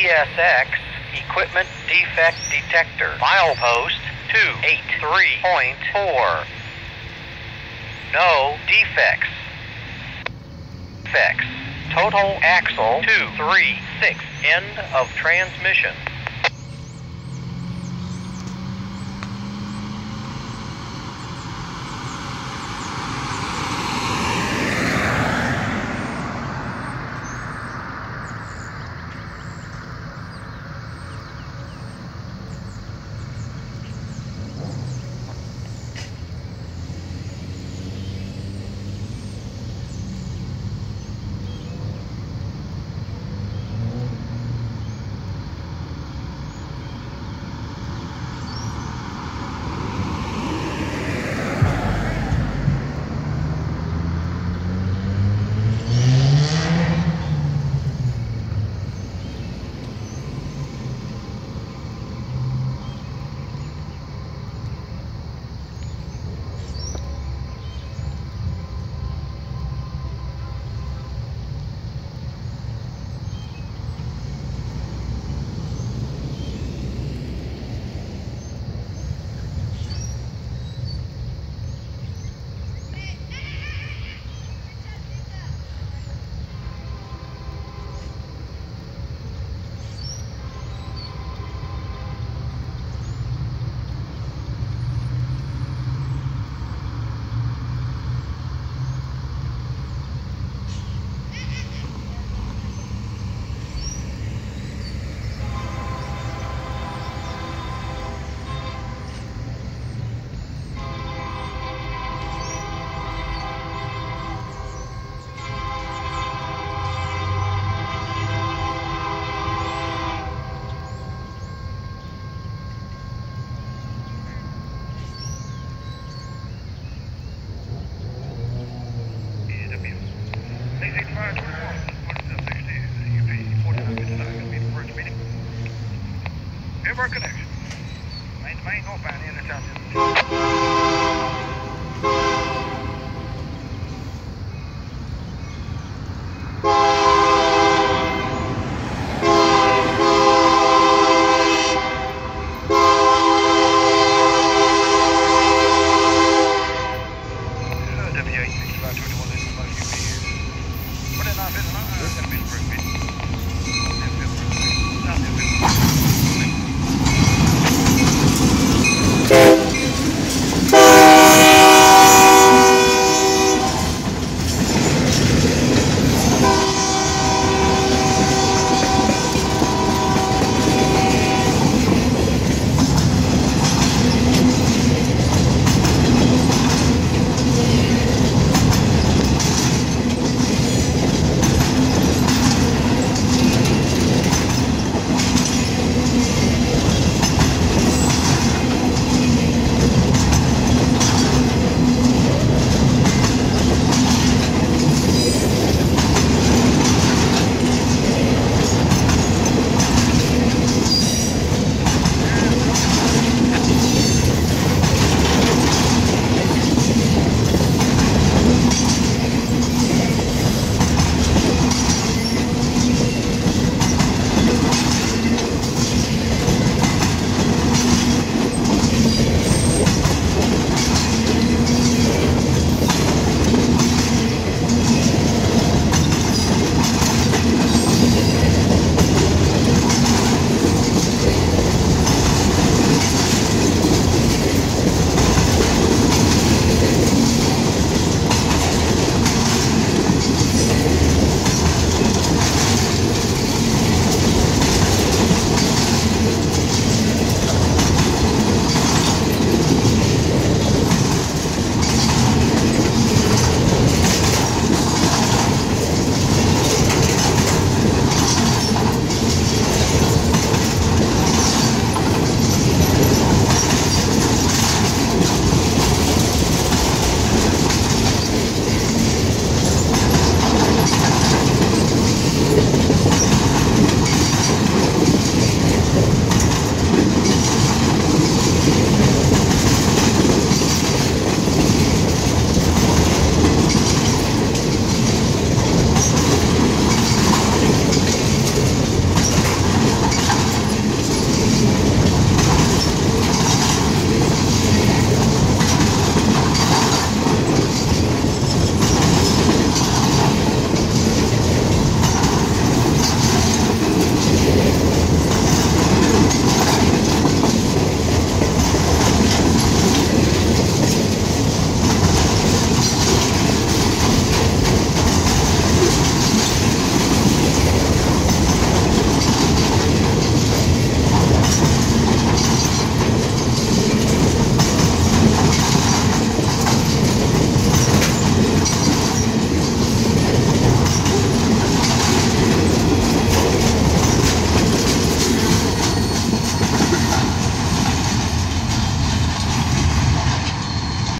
CSX Equipment Defect Detector. Milepost 283.4. No defects. Defects. Total axle 236. End of transmission. Ever connection. Main to main, northbound, in